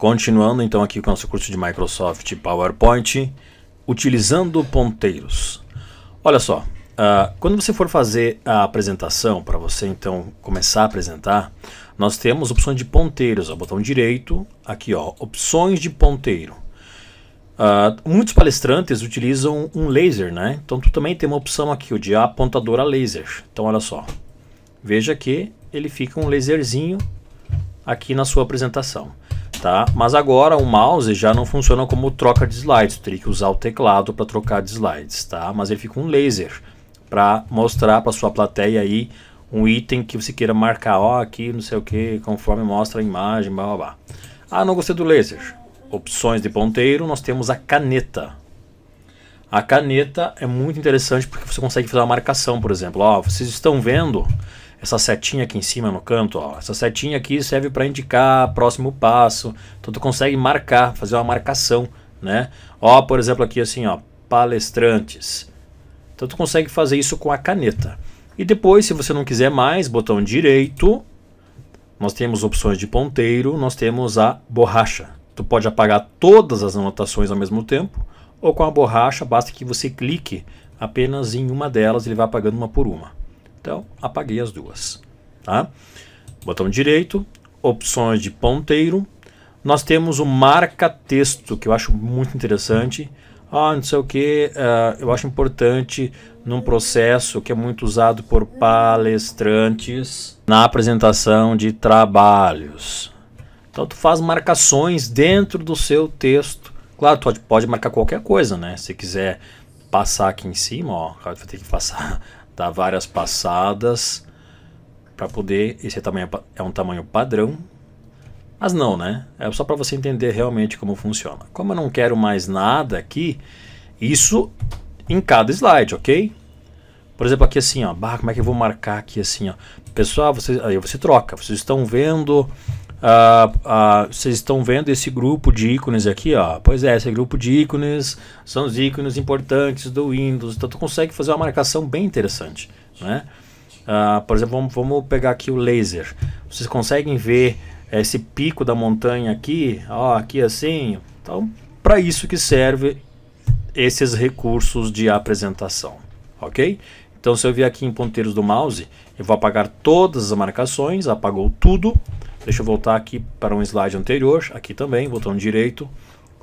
Continuando então aqui com o nosso curso de Microsoft PowerPoint, utilizando ponteiros. Olha só, uh, quando você for fazer a apresentação, para você então começar a apresentar, nós temos opções de ponteiros, ó, botão direito, aqui ó, opções de ponteiro. Uh, muitos palestrantes utilizam um laser, né? Então tu também tem uma opção aqui, o de apontador a laser. Então olha só, veja que ele fica um laserzinho aqui na sua apresentação tá? Mas agora o mouse já não funciona como troca de slides, teria que usar o teclado para trocar de slides, tá? Mas ele fica um laser para mostrar para sua plateia aí um item que você queira marcar, ó, aqui não sei o que, conforme mostra a imagem, blá blá blá. Ah, não gostei do laser. Opções de ponteiro, nós temos a caneta. A caneta é muito interessante porque você consegue fazer uma marcação, por exemplo. Ó, vocês estão vendo essa setinha aqui em cima no canto, ó, essa setinha aqui serve para indicar próximo passo. Então tu consegue marcar, fazer uma marcação, né? Ó, por exemplo, aqui assim, ó, palestrantes. Então tu consegue fazer isso com a caneta. E depois, se você não quiser mais, botão direito, nós temos opções de ponteiro, nós temos a borracha. Tu pode apagar todas as anotações ao mesmo tempo, ou com a borracha basta que você clique apenas em uma delas, ele vai apagando uma por uma. Então, apaguei as duas. Tá? Botão direito, opções de ponteiro. Nós temos o marca-texto, que eu acho muito interessante. Ah, não sei o que, uh, eu acho importante num processo que é muito usado por palestrantes na apresentação de trabalhos. Então, tu faz marcações dentro do seu texto. Claro, tu pode, pode marcar qualquer coisa, né? Se quiser passar aqui em cima, ó, vai ter que passar dar várias passadas para poder. Esse é, tamanho, é um tamanho padrão. Mas não, né? É só para você entender realmente como funciona. Como eu não quero mais nada aqui, isso em cada slide, ok? Por exemplo, aqui assim, ó, bah, como é que eu vou marcar aqui assim, ó? Pessoal, você, aí você troca. Vocês estão vendo Uh, uh, vocês estão vendo esse grupo de ícones aqui, ó. Pois é, esse grupo de ícones são os ícones importantes do Windows. Então tu consegue fazer uma marcação bem interessante, né? Uh, por exemplo, vamos, vamos, pegar aqui o laser. Vocês conseguem ver esse pico da montanha aqui, ó, aqui assim. Então, para isso que serve esses recursos de apresentação, ok? Então, se eu vier aqui em ponteiros do mouse, eu vou apagar todas as marcações, apagou tudo. Deixa eu voltar aqui para um slide anterior, aqui também, botão direito,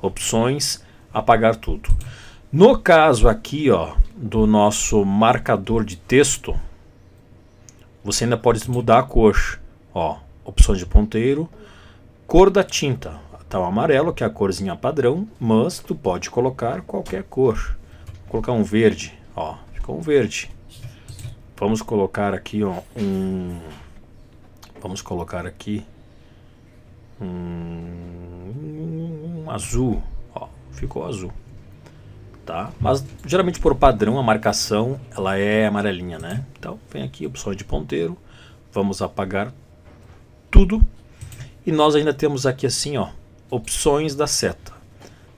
opções, apagar tudo. No caso aqui, ó, do nosso marcador de texto, você ainda pode mudar a cor, ó, opções de ponteiro, cor da tinta, tá o amarelo, que é a corzinha padrão, mas tu pode colocar qualquer cor. Vou colocar um verde, ó, ficou um verde. Vamos colocar aqui, ó, um Vamos colocar aqui um, um azul. Ó, ficou azul. Tá? Mas geralmente por padrão a marcação ela é amarelinha, né? Então vem aqui opções de ponteiro. Vamos apagar tudo. E nós ainda temos aqui assim, ó, opções da seta.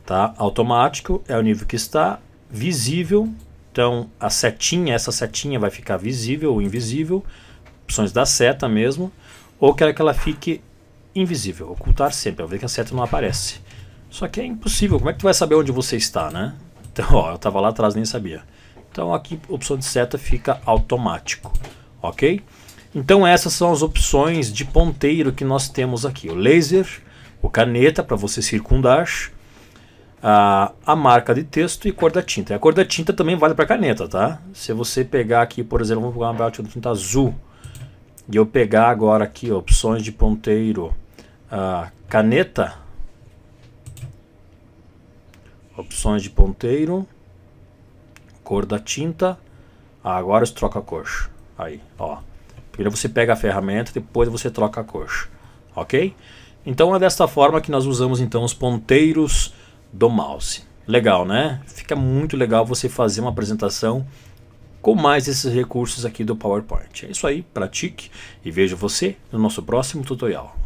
Tá? Automático é o nível que está visível. Então a setinha, essa setinha vai ficar visível ou invisível. Opções da seta mesmo ou quero que ela fique invisível, ocultar sempre, ver que a seta não aparece. Só que é impossível, como é que tu vai saber onde você está, né? Então, ó, eu estava lá atrás nem sabia. Então aqui opção de seta fica automático, ok? Então essas são as opções de ponteiro que nós temos aqui. O laser, o caneta para você circundar, a, a marca de texto e cor da tinta. E a cor da tinta também vale para caneta, tá? Se você pegar aqui, por exemplo, vamos pegar uma tinta azul e eu pegar agora aqui opções de ponteiro, uh, caneta, opções de ponteiro, cor da tinta, ah, agora você troca a cor, aí, ó. Primeiro você pega a ferramenta, depois você troca a cor, ok? Então é desta forma que nós usamos então os ponteiros do mouse. Legal, né? Fica muito legal você fazer uma apresentação com mais esses recursos aqui do PowerPoint. É isso aí, pratique e vejo você no nosso próximo tutorial.